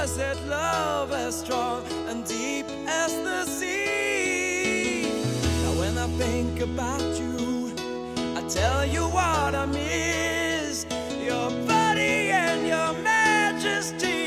the that love as strong and deep as the sea. Now, when I think about you, I tell you what I miss your body and your majesty.